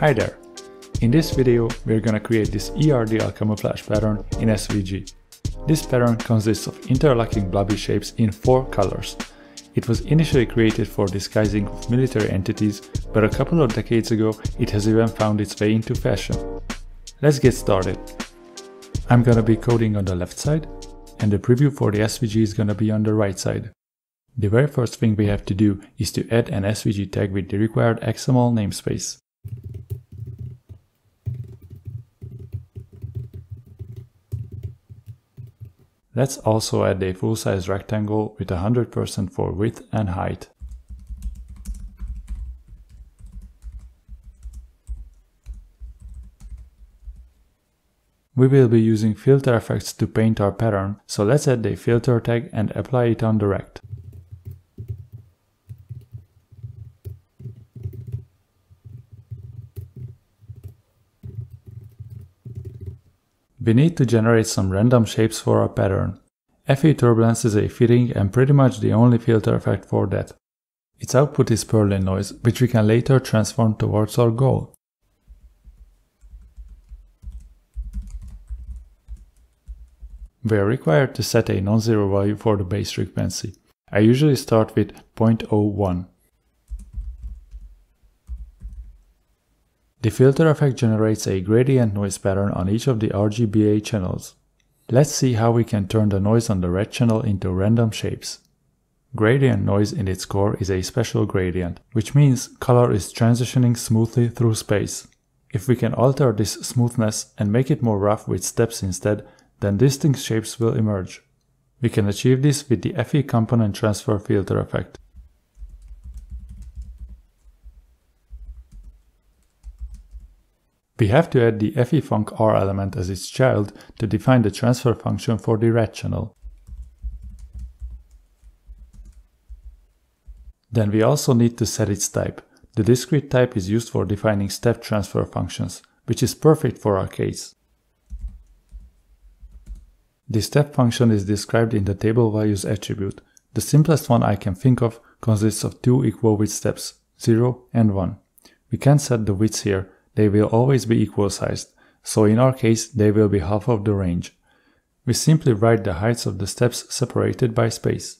Hi there! In this video, we're gonna create this ERDL camouflage pattern in SVG. This pattern consists of interlocking blobby shapes in four colors. It was initially created for disguising of military entities, but a couple of decades ago it has even found its way into fashion. Let's get started. I'm gonna be coding on the left side, and the preview for the SVG is gonna be on the right side. The very first thing we have to do is to add an SVG tag with the required XML namespace. Let's also add a full-size rectangle with 100% for width and height. We will be using filter effects to paint our pattern, so let's add a filter tag and apply it on the rect. We need to generate some random shapes for our pattern. feTurbulence is a fitting and pretty much the only filter effect for that. Its output is Perlin noise, which we can later transform towards our goal. We are required to set a non-zero value for the base frequency. I usually start with 0.01. The filter effect generates a gradient noise pattern on each of the RGBA channels. Let's see how we can turn the noise on the red channel into random shapes. Gradient noise in its core is a special gradient, which means color is transitioning smoothly through space. If we can alter this smoothness and make it more rough with steps instead, then distinct shapes will emerge. We can achieve this with the feComponentTransfer filter effect. We have to add the FEFuncR element as its child to define the transfer function for the channel. Then we also need to set its type. The discrete type is used for defining step transfer functions, which is perfect for our case. The step function is described in the table values attribute. The simplest one I can think of consists of two equal width steps, 0 and 1. We can set the widths here, they will always be equal sized, so in our case they will be half of the range. We simply write the heights of the steps separated by space.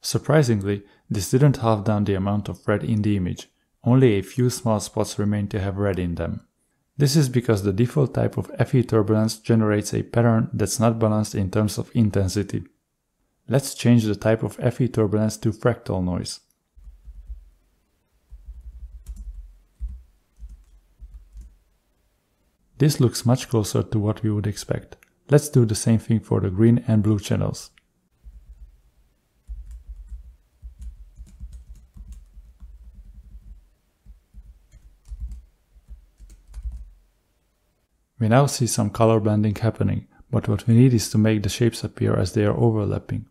Surprisingly, this didn't halve down the amount of red in the image, only a few small spots remain to have red in them. This is because the default type of feTurbulence generates a pattern that's not balanced in terms of intensity. Let's change the type of feTurbulence to fractal noise. This looks much closer to what we would expect. Let's do the same thing for the green and blue channels. We now see some color blending happening, but what we need is to make the shapes appear as they are overlapping.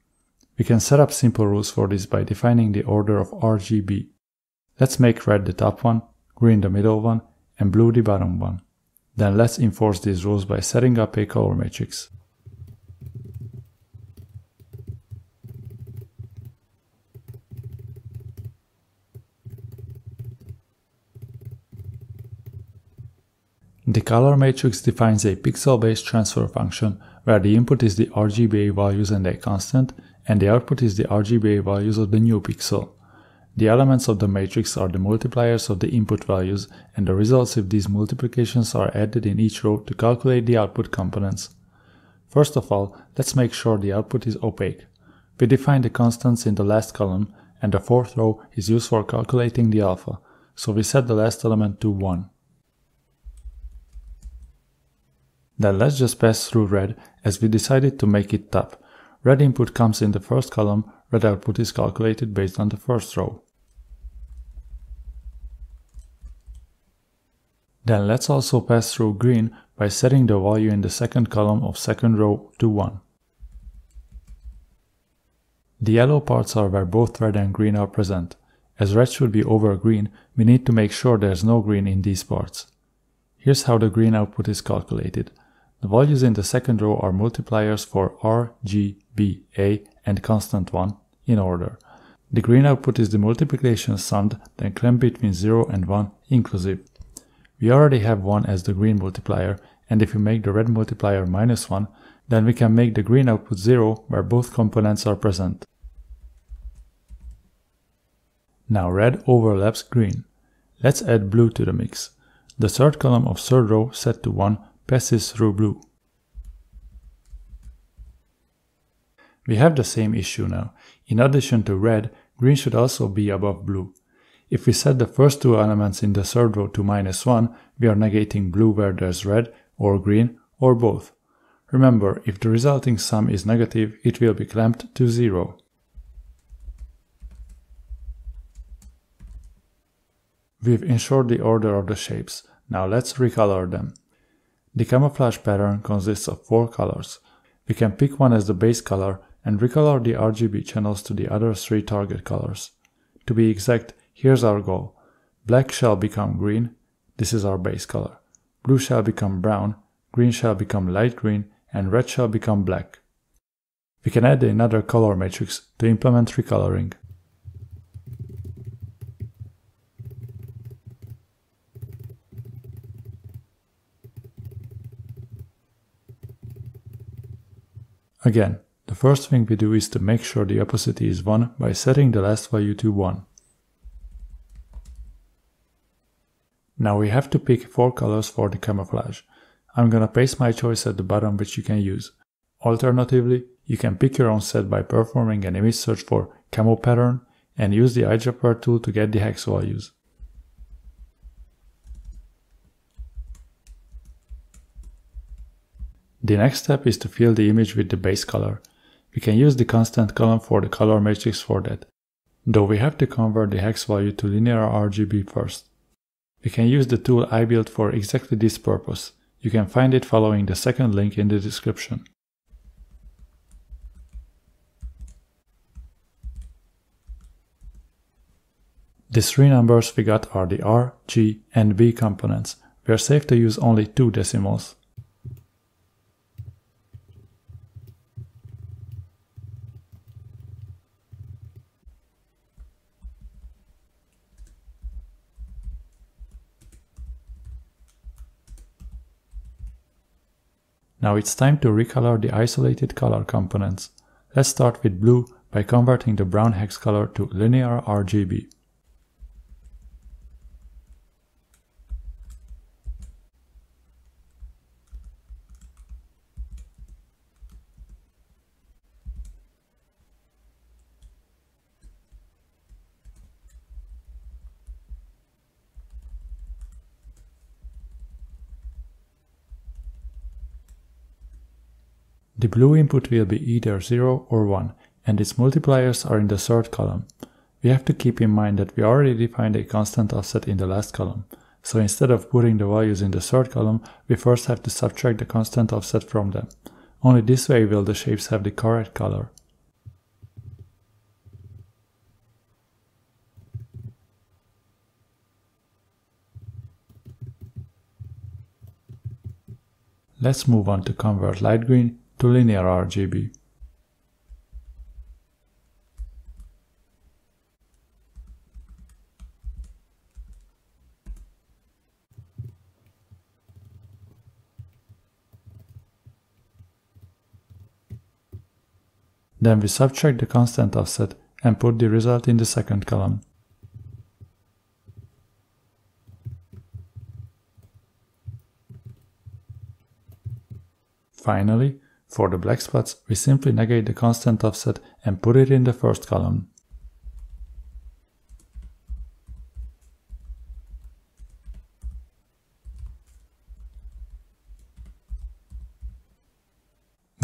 We can set up simple rules for this by defining the order of RGB. Let's make red the top one, green the middle one, and blue the bottom one. Then let's enforce these rules by setting up a color matrix. The color matrix defines a pixel-based transfer function where the input is the RGBA values and a constant, and the output is the RGBA values of the new pixel. The elements of the matrix are the multipliers of the input values and the results if these multiplications are added in each row to calculate the output components. First of all, let's make sure the output is opaque. We define the constants in the last column and the fourth row is used for calculating the alpha, so we set the last element to 1. Then let's just pass through red as we decided to make it top. Red input comes in the first column, red output is calculated based on the first row. Then let's also pass through green by setting the value in the second column of second row to 1. The yellow parts are where both red and green are present. As red should be over green, we need to make sure there's no green in these parts. Here's how the green output is calculated. The values in the second row are multipliers for R, G, B, A and constant 1 in order. The green output is the multiplication summed, then clamped between 0 and 1 inclusive. We already have 1 as the green multiplier, and if we make the red multiplier minus 1, then we can make the green output 0 where both components are present. Now red overlaps green. Let's add blue to the mix. The third column of third row set to 1 passes through blue. We have the same issue now. In addition to red, green should also be above blue. If we set the first two elements in the third row to minus 1, we are negating blue where there's red, or green, or both. Remember, if the resulting sum is negative, it will be clamped to 0. We've ensured the order of the shapes. Now let's recolor them. The camouflage pattern consists of four colors. We can pick one as the base color and recolor the RGB channels to the other three target colors. To be exact, here's our goal. Black shall become green, this is our base color. Blue shall become brown, green shall become light green, and red shall become black. We can add another color matrix to implement recoloring. Again, the first thing we do is to make sure the opacity is 1 by setting the last value to 1. Now we have to pick 4 colors for the camouflage. I'm gonna paste my choice at the bottom which you can use. Alternatively, you can pick your own set by performing an image search for camo pattern and use the eyedropper tool to get the hex values. The next step is to fill the image with the base color. We can use the constant column for the color matrix for that, though we have to convert the hex value to linear RGB first. We can use the tool I built for exactly this purpose. You can find it following the second link in the description. The three numbers we got are the R, G, and B components. We are safe to use only two decimals. Now it's time to recolor the isolated color components. Let's start with blue by converting the brown hex color to linear RGB. The blue input will be either 0 or 1, and its multipliers are in the third column. We have to keep in mind that we already defined a constant offset in the last column, so instead of putting the values in the third column, we first have to subtract the constant offset from them. Only this way will the shapes have the correct color. Let's move on to convert light green to linear RGB. Then we subtract the constant offset and put the result in the second column. Finally, for the black spots, we simply negate the constant offset and put it in the first column.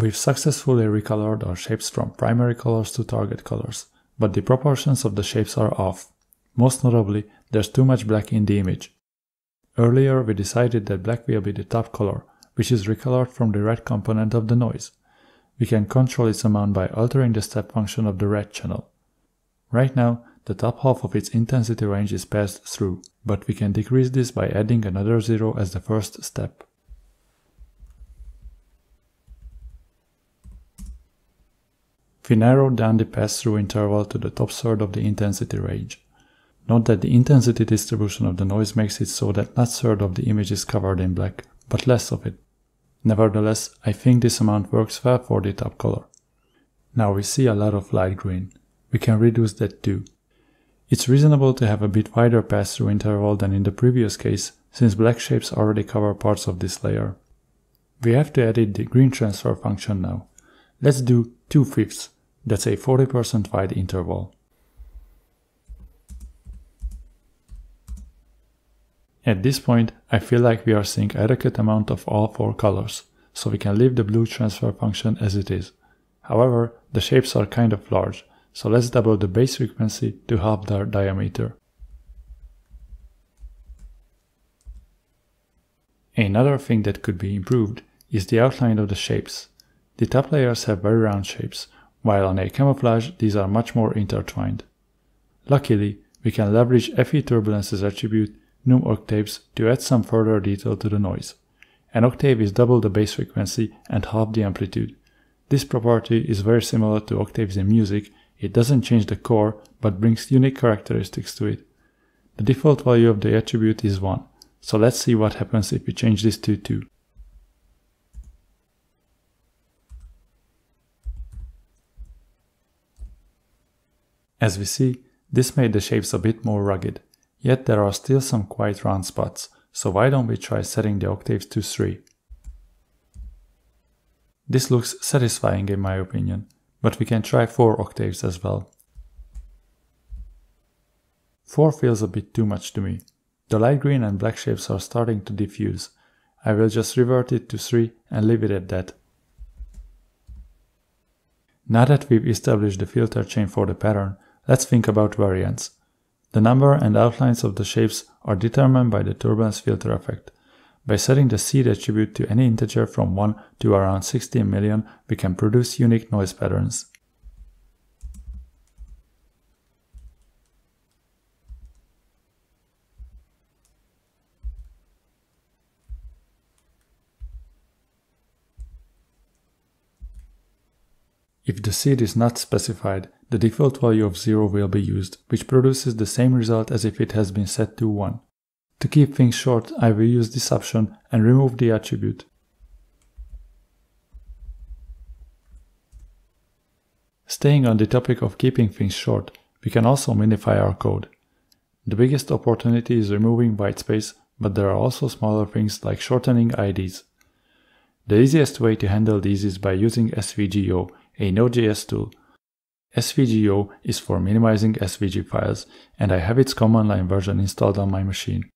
We've successfully recolored our shapes from primary colors to target colors, but the proportions of the shapes are off. Most notably, there's too much black in the image. Earlier we decided that black will be the top color, which is recolored from the red component of the noise. We can control its amount by altering the step function of the red channel. Right now, the top half of its intensity range is passed through, but we can decrease this by adding another zero as the first step. we narrowed down the pass-through interval to the top third of the intensity range. Note that the intensity distribution of the noise makes it so that not third of the image is covered in black, but less of it. Nevertheless, I think this amount works well for the top color. Now we see a lot of light green. We can reduce that too. It's reasonable to have a bit wider pass-through interval than in the previous case, since black shapes already cover parts of this layer. We have to edit the green transfer function now. Let's do 2 fifths, that's a 40% wide interval. At this point, I feel like we are seeing adequate amount of all four colors, so we can leave the blue transfer function as it is. However, the shapes are kind of large, so let's double the base frequency to half their diameter. Another thing that could be improved is the outline of the shapes. The top layers have very round shapes, while on a camouflage these are much more intertwined. Luckily, we can leverage feTurbulence's attribute num octaves to add some further detail to the noise. An octave is double the base frequency and half the amplitude. This property is very similar to octaves in music, it doesn't change the core, but brings unique characteristics to it. The default value of the attribute is 1, so let's see what happens if we change this to 2. As we see, this made the shapes a bit more rugged, yet there are still some quite round spots, so why don't we try setting the octaves to 3. This looks satisfying in my opinion, but we can try 4 octaves as well. 4 feels a bit too much to me. The light green and black shapes are starting to diffuse. I will just revert it to 3 and leave it at that. Now that we've established the filter chain for the pattern, let's think about variance. The number and outlines of the shapes are determined by the turbulence filter effect. By setting the seed attribute to any integer from 1 to around 16 million, we can produce unique noise patterns. If the seed is not specified, the default value of 0 will be used, which produces the same result as if it has been set to 1. To keep things short, I will use this option and remove the attribute. Staying on the topic of keeping things short, we can also minify our code. The biggest opportunity is removing whitespace, but there are also smaller things like shortening IDs. The easiest way to handle these is by using SVGO, a Node.js tool. SVGO is for minimizing SVG files, and I have its command line version installed on my machine.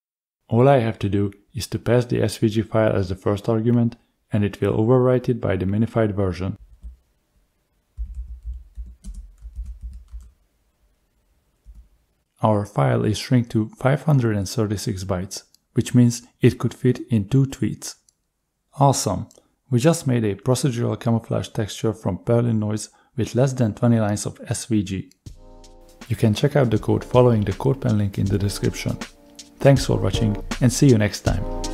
All I have to do is to pass the SVG file as the first argument and it will overwrite it by the minified version. Our file is shrink to 536 bytes, which means it could fit in two tweets. Awesome! We just made a procedural camouflage texture from Perlin noise with less than 20 lines of SVG. You can check out the code following the CodePen link in the description. Thanks for watching and see you next time.